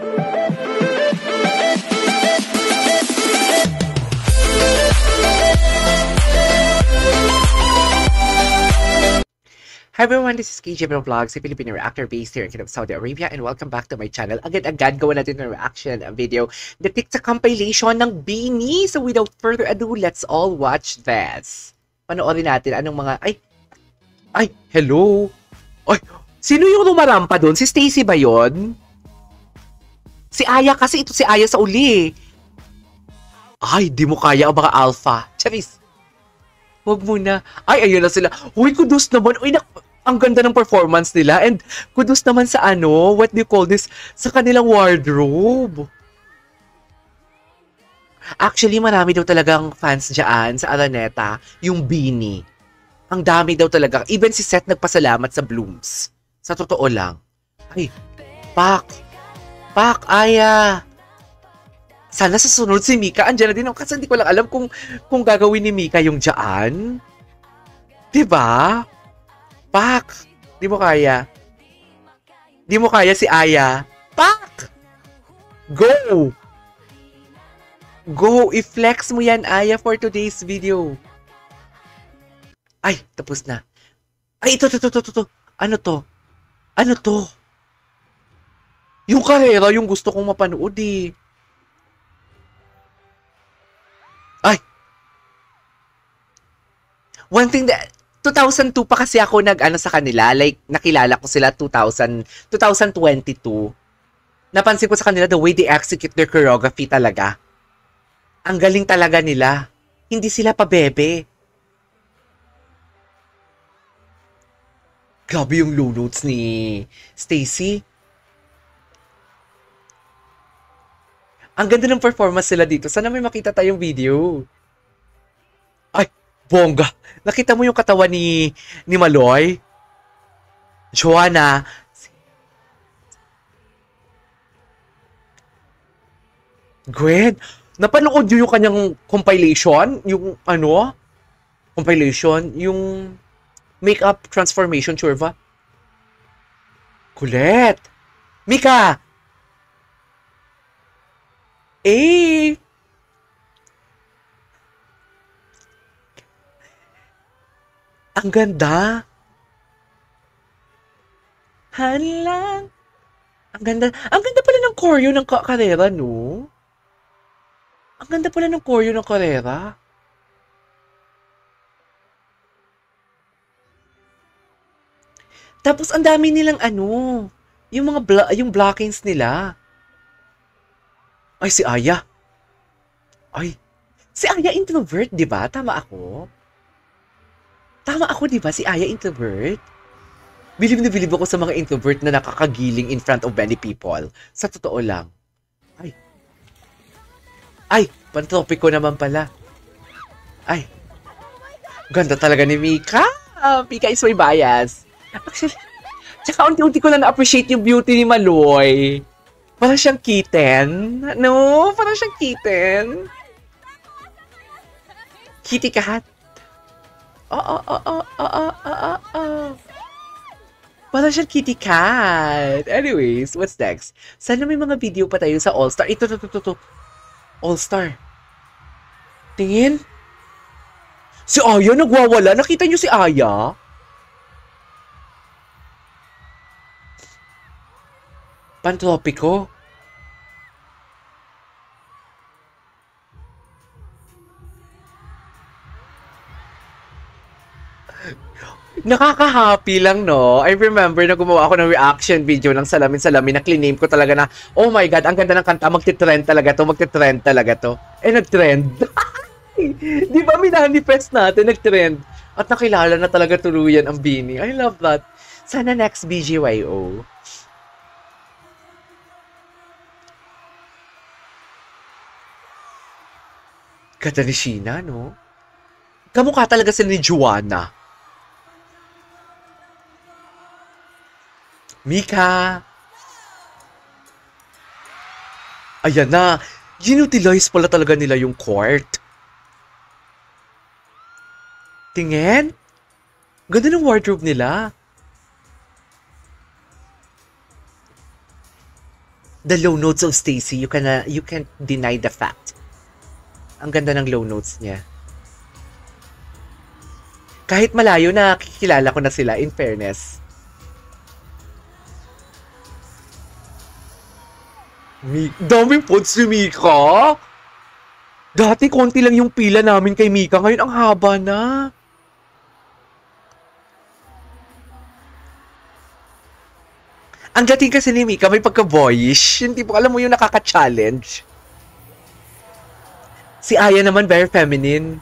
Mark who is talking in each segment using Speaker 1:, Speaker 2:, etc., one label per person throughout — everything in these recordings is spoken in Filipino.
Speaker 1: Hi everyone, this is KJ Bro Vlogs, a Filipino reactor based here in Saudi Arabia and welcome back to my channel. Agad-agad gawa natin ng reaction video depict sa compilation ng Beanie. So without further ado, let's all watch this. Panoorin natin anong mga... Ay! Ay! Hello! Ay! Sino yung lumarampa doon? Si Stacy ba yon? Si Aya kasi ito si Aya sa uli. Ay, di mo kaya ang mga alpha. Charis! Huwag muna. Ay, ayun na sila. Uy, kudos naman. Uy, nak ang ganda ng performance nila. And kudos naman sa ano, what do you call this? Sa kanilang wardrobe. Actually, marami daw talagang fans dyan sa Araneta, yung Beanie. Ang dami daw talaga. Even si Seth nagpasalamat sa Blooms. Sa totoo lang. Ay, Pak! Pak, Aya! Sana sa sunod si Mika, andyan na din ako. Kasi hindi ko lang alam kung, kung gagawin ni Mika yung dyan. Diba? Pak! Di mo kaya. Di mo kaya si Aya. Pak! Go! Go! I-flex mo yan, Aya, for today's video. Ay, tapos na. Ay, ito, ito, ito, ito, ito. Ano to? Ano to? Yung karera, yung gusto kong mapanood eh. Ay! One thing that, 2002 pa kasi ako nag-ano sa kanila, like nakilala ko sila 2000, 2022. Napansin ko sa kanila the way they execute their choreography talaga. Ang galing talaga nila. Hindi sila pabebe. Grabe yung low notes ni Stacy. Ang ganda ng performance sila dito. Sana may makita tayong video. Ay, bongga. Nakita mo yung katawan ni ni Maloy? Joanna. Gwen, napanood niyo yung kanyang compilation? Yung ano? Compilation? Yung makeup transformation, Churva? Kulit! Mika! Eh! Ang ganda! Halang! Ang ganda. Ang ganda pala ng choreo ng karera, no? Ang ganda pala ng choreo ng karera. Tapos ang dami nilang ano, yung mga bla- yung blockings nila. Ay si Aya. Ay, si Aya introvert, 'di ba? Tama ako. Tama ako, 'di ba? Si Aya introvert. Bilib na bilib ako sa mga introvert na nakakagiling in front of many people. Sa totoo lang. Ay. Ay, pantropiko naman pala. Ay. Ganda talaga ni Mika. Uh, Mika is my bias. Actually, tsaka unti-unti ko na na-appreciate yung beauty ni Maloy. Parang siyang kitten. No, parang siyang kitten. Kitty cat. Oo, oo, oo, oo, oo, oo. Parang siyang kitty cat. Anyways, what's next? Sana may mga video pa tayo sa All-Star. Ito, ito, ito, ito. All-Star. Tingin. Si Aya nagwawala. Nakita niyo si Aya? Pantropiko? Nakaka-happy lang, no? I remember na gumawa ako ng reaction video ng Salamin-Salamin na clean ko talaga na, oh my God, ang ganda ng kanta, magti-trend talaga to, magti-trend talaga to. Eh, nag-trend. Di ba minanifest natin, nag-trend? At nakilala na talaga tuluyan ang Bini. I love that. Sana next BGYO. Ganda ni Sheena, no? Kamukha talaga sila ni Juana. Mika! Ayan na! Ginutilize pala talaga nila yung court. Tingin? Ganda ng wardrobe nila. the low notes of Stacy, you can uh, you can't deny the fact. Ang ganda ng low notes niya. Kahit malayo na kilala ko na sila in fairness. Mi daming pods si Mika. Dati konti lang yung pila namin kay Mika, ngayon ang haba na. Ang dating kasi ni Mika, may pagka-boyish. Hindi po alam mo yung nakaka-challenge. Si Aya naman, very feminine.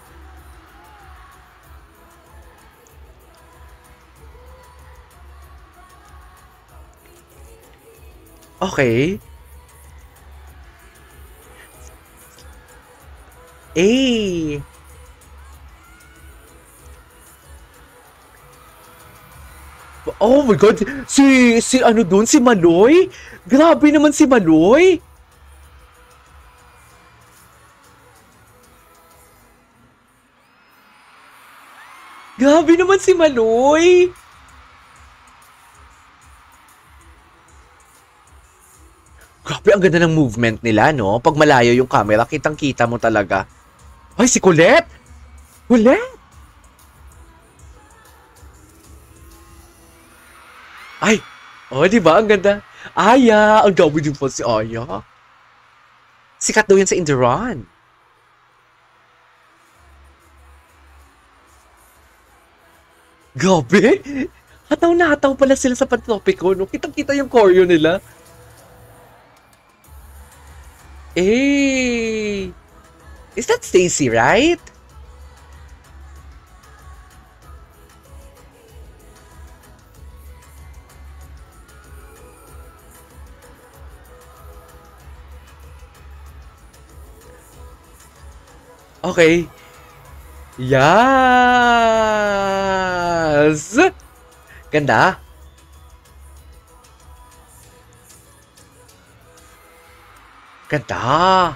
Speaker 1: Okay. Eh. Oh my God! Si, si ano dun? Si Maloy? Grabe naman si Maloy! Grabe naman si Maloy! Grabe, ang ganda ng movement nila, no? Pag malayo yung camera, kitang-kita mo talaga. Ay, si Colette! Colette! Ay! Oh, di ba? Ang ganda. Aya! Ang gabi din po si Aya. Sikat daw yan sa Indiran. Gabi! Hataw na hataw pala sila sa pantopiko, no? Kitang-kita yung choreo nila. Eh! Is that Stacy, right? Okay. Yes! Ganda. Ganda.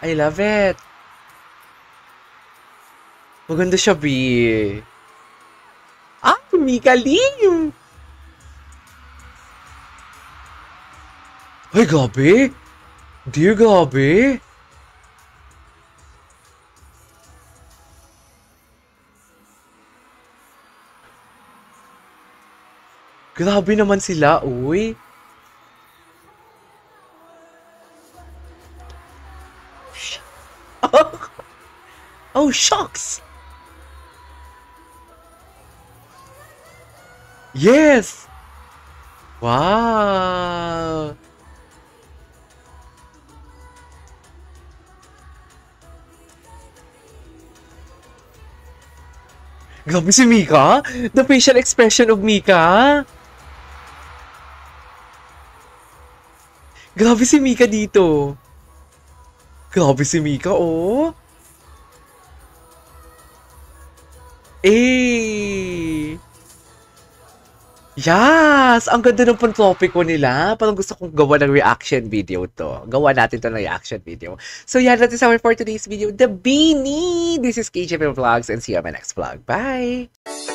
Speaker 1: I love it. Maganda siya, B. Ah, Mika Lim! Ay, gabi! Dear gabi! Grabe naman sila, uy. oh, shucks! Yes! Wow! Grabe si Mika! The facial expression of Mika! Grabe si Mika dito! Grabe si Mika, oh! Eh! Yes! Ang ganda ng pantopiko nila. Parang gusto kong gawa ng reaction video to. Gawa natin to ng reaction video. So yan, that is our for today's video. The Beanie! This is KJP Vlogs and see you on my next vlog. Bye!